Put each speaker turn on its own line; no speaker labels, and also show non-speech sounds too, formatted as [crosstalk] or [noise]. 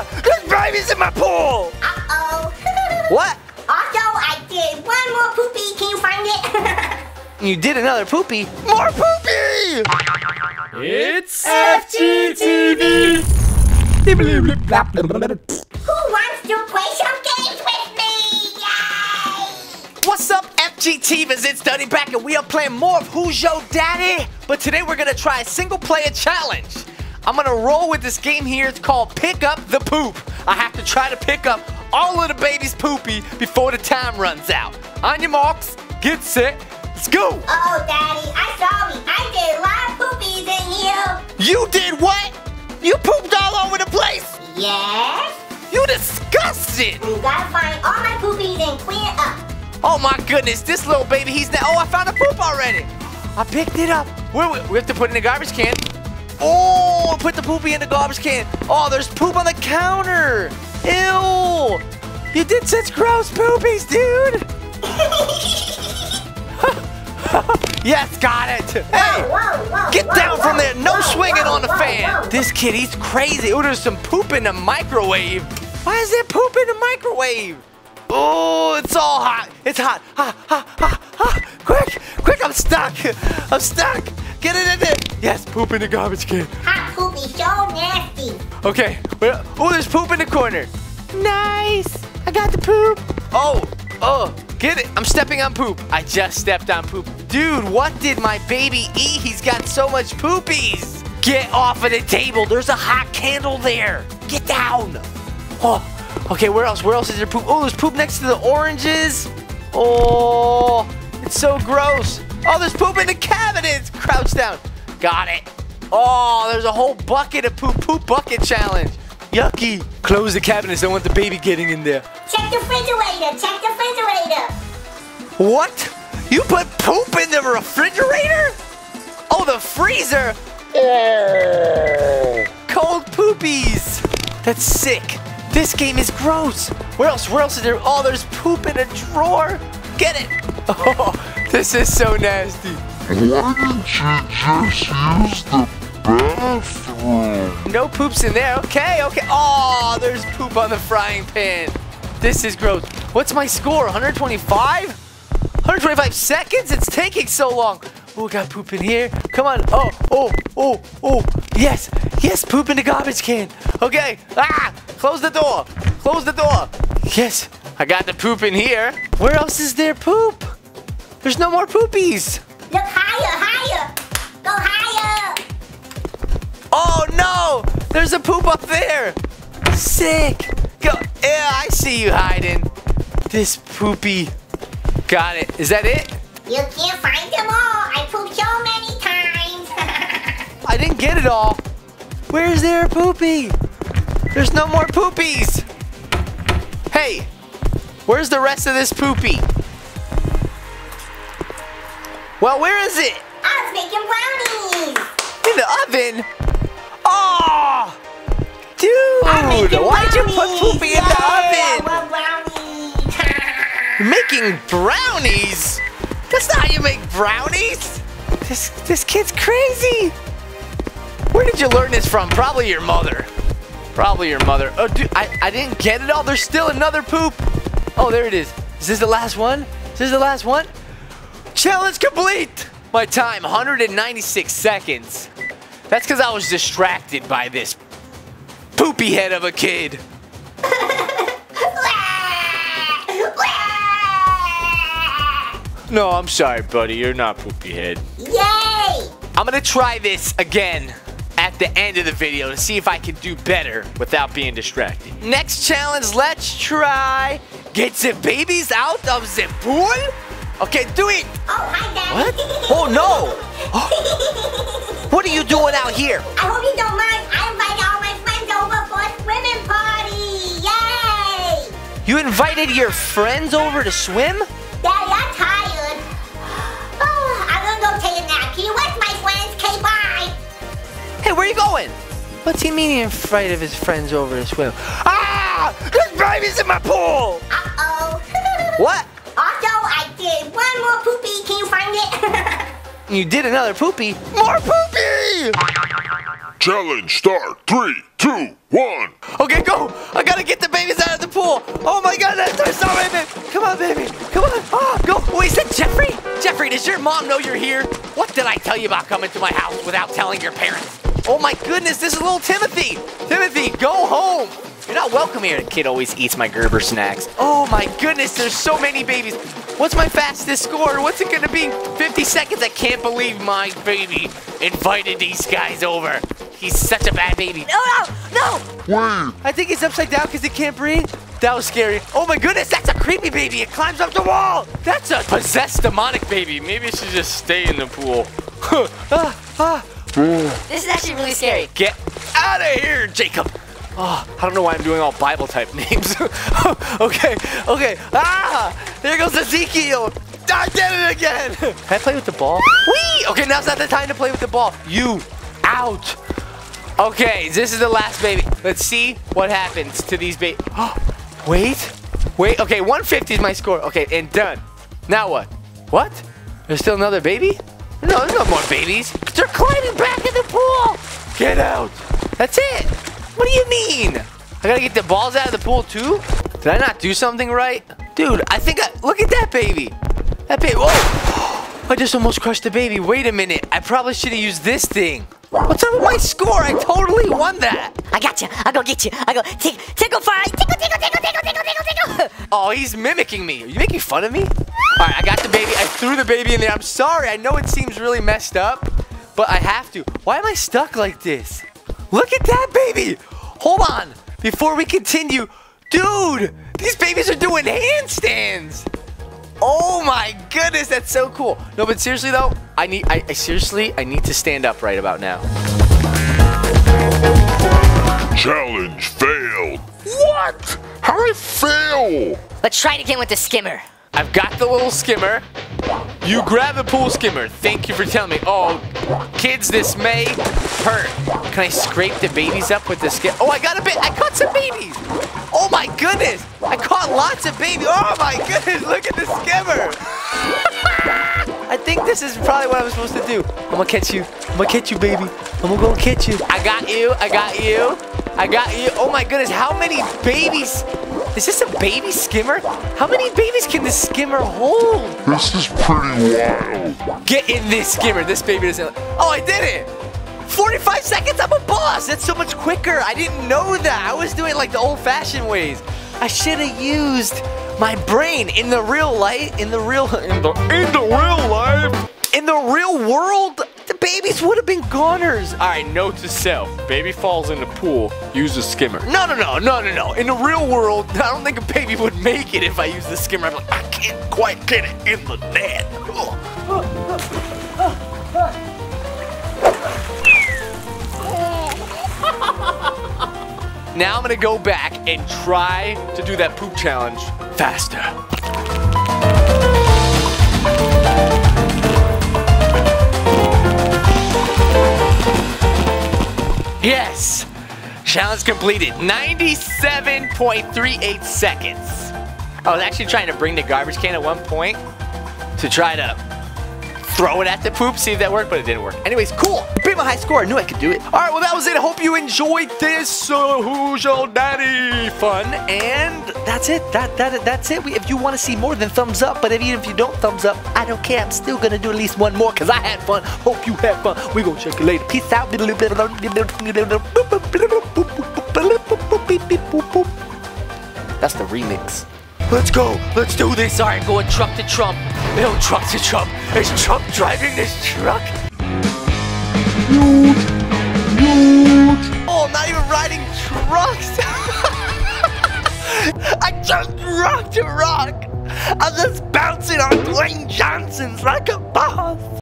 Ah! There's babies in my pool!
Uh-oh. [laughs]
What?
Also, I did one more poopy. Can you find it? [laughs]
You did another poopy. More poopy!
It's FGTEEV!
Who wants to play some games with me? Yay!
What's up, FGTvers? It's Duddy back, and we are playing more of Who's Your Daddy? But today we're gonna try a single player challenge. I'm gonna roll with this game here. It's called Pick Up the Poop. I have to try to pick up all of the baby's poopy before the time runs out. On your marks, get set, let's go!
Oh, Daddy, I saw sorry. I did a lot of poopies in here.
You did what? You pooped all over the place!
Yes?
You disgusted!
We gotta find all my poopies and clean it up.
Oh my goodness, this little baby, he's now. Oh, I found a poop already. I picked it up. Where we, we have to put it in the garbage can. Oh, put the poopy in the garbage can. Oh, there's poop on the counter. Ew. You did such gross poopies, dude. [laughs] yes, got it. Hey, get down from there. No swinging on the fan. This kid, he's crazy. Oh, there's some poop in the microwave. Why is there poop in the microwave? Oh, it's all hot. It's hot. Ha, ha, ha, ha. Quick, quick, I'm stuck. I'm stuck. Get it in there. Yes, poop in the garbage can.
Hot poopy, so nasty.
Okay. Well, oh, there's poop in the corner. Nice. I got the poop. Oh, oh, get it. I'm stepping on poop. I just stepped on poop. Dude, what did my baby eat? He's got so much poopies. Get off of the table. There's a hot candle there. Get down. Oh, okay, where else? Where else is there poop? Oh, there's poop next to the oranges. Oh, it's so gross. Oh, there's poop in the cabinets. Crouch down. Got it. Oh, there's a whole bucket of poop. Poop bucket challenge. Yucky. Close the cabinets. Don't want the baby getting in there.
Check the refrigerator. Check the refrigerator.
What? You put poop in the refrigerator? Oh, the freezer. Cold poopies. That's sick. This game is gross. Where else? Where else is there? Oh, there's poop in a drawer. Get it. [laughs] Oh, this is so nasty.
Why didn't you just use the bathroom?
No poops in there. Okay, okay. Oh, there's poop on the frying pan. This is gross. What's my score? 125? 125 seconds? It's taking so long. Oh, got poop in here. Come on. Oh, oh, oh, oh. Yes, yes, poop in the garbage can. Okay. Ah, close the door. Close the door. Yes, I got the poop in here. Where else is there poop? There's no more poopies.
Look
There's a poop up there! Sick! Go! Yeah, I see you hiding. This poopy. Got it. Is that it?
You can't find them all. I pooped so many times. [laughs]
I didn't get it all. Where's their poopy? There's no more poopies. Hey, where's the rest of this poopy? Well, where is it?
I was making brownies.
In the oven? Oh! Dude,
making
why'd you put poopy in the oven?
I brownies.
Making brownies? That's not how you make brownies. This this kid's crazy. Where did you learn this from? Probably your mother. Probably your mother. Oh, dude, I, I didn't get it all. There's still another poop. Oh, there it is. Is this the last one? Is this the last one? Challenge complete. My time, 196 seconds. That's because I was distracted by this poopy head of a kid. No, I'm sorry, buddy. You're not poopy head.
Yay!
I'm gonna try this again at the end of the video to see if I can do better without being distracted. Next challenge, let's try get the babies out of the pool. Okay, do it.
Oh, hi, Daddy.
What? Oh no! [laughs] What are you doing out here?
I hope you don't mind. I invited all my friends over for a swimming party. Yay!
You invited your friends over to swim?
Daddy, I'm tired. [sighs] Oh, I'm gonna go take a nap. Can you watch my friends? Okay, bye.
Hey, where are you going? What's he mean he invited his friends over to swim? Ah! There's babies in my pool!
Uh-oh. [laughs]
What?
Also, I did one more poopy. Can you find it? [laughs]
You did another poopy. More poopy!
Challenge start. Three, two, one.
Okay, go. I gotta get the babies out of the pool. Oh my god, that's so sorry, baby. Come on, baby. Come on. Oh, go. Wait, is that Jeffrey? Jeffrey, does your mom know you're here? What did I tell you about coming to my house without telling your parents? Oh my goodness, this is little Timothy. Timothy, go home. You're not welcome here. The kid always eats my Gerber snacks. Oh my goodness, there's so many babies. What's my fastest score? What's it gonna be? 50 seconds. I can't believe my baby invited these guys over. He's such a bad baby.
No, no, no.
Wait,
I think he's upside down because he can't breathe. That was scary. Oh my goodness, that's a creepy baby. It climbs up the wall. That's a possessed demonic baby. Maybe it should just stay in the pool. [laughs] ah, ah.
This is actually really scary.
Get out of here, Jacob. Oh, I don't know why I'm doing all Bible type [laughs] names. okay, okay. Ah, there goes Ezekiel. I did it again. Can I play with the ball? Whee! Okay, now's not the time to play with the ball. You out. Okay, this is the last baby. Let's see what happens to these babies. [gasps] wait, wait. Okay, 150 is my score. Okay, and done. Now what? What? There's still another baby? No, there's no more babies. They're climbing back in the pool. Get out. That's it. What do you mean? I gotta get the balls out of the pool too? Did I not do something right? Dude, I think I, look at that baby. That baby, whoa. I just almost crushed the baby. Wait a minute. I probably should have used this thing. What's up with my score? I totally won that.
I got you. I go get you. I go tick, tickle fire. Tickle, tickle, tickle, tickle, tickle, tickle, tickle. [laughs]
Oh, he's mimicking me. Are you making fun of me? All right, I got the baby. I threw the baby in there. I'm sorry. I know it seems really messed up, but I have to. Why am I stuck like this? Look at that baby. Hold on. Before we continue, dude, these babies are doing handstands. Oh my goodness, that's so cool. No, but seriously though, I need, I, I seriously, I need to stand up right about now.
challenge failed. What? How did I fail?
Let's try it again with the skimmer.
I've got the little skimmer. You grab the pool skimmer. Thank you for telling me. Oh, kids, this may hurt. Can I scrape the babies up with the skim? Oh, I got a bit. I caught some babies. Oh my goodness. I caught lots of babies. Oh my goodness. Look at the skimmer. [laughs] I think this is probably what I'm supposed to do. I'm gonna catch you. I'm gonna catch you, baby. I'm gonna go catch you. I got you. I got you. I got you. Oh my goodness. How many babies? Is this a baby skimmer? How many babies can this skimmer hold?
This is pretty wild.
Get in this skimmer. This baby doesn't. Oh, I did it! 45 seconds, I'm a boss! That's so much quicker. I didn't know that. I was doing like the old fashioned ways. I should have used my brain in the real life, in the real, in the, in the real life. In the real world, the babies would have been goners. All right, note to self: baby falls in the pool, use the skimmer. No, no, no, no, no, no. In the real world, I don't think a baby would make it if I use the skimmer. I'm like, I can't quite get it in the net. Now I'm gonna go back and try to do that poop challenge faster. Yes! Challenge completed. 97.38 seconds. I was actually trying to bring the garbage can at one point to try to throw it at the poop, see if that worked, but it didn't work. Anyways, cool. Beat my high score. I knew I could do it. All right, well, that was it. I hope you enjoyed this uh, Who's Your Daddy fun. And that's it. That, that, that's it. We, if you want to see more, then thumbs up. But if, even if you don't thumbs up, I don't care. I'm still going to do at least one more because I had fun. Hope you had fun. we going to check you later. Peace out. That's the remix. Let's go. Let's do this. All right, going truck to Trump. No, truck to Trump. Is Trump driving this truck? Oh, not even riding trucks. [laughs] I just rock to rock. I'm just bouncing on Dwayne Johnson's like a boss.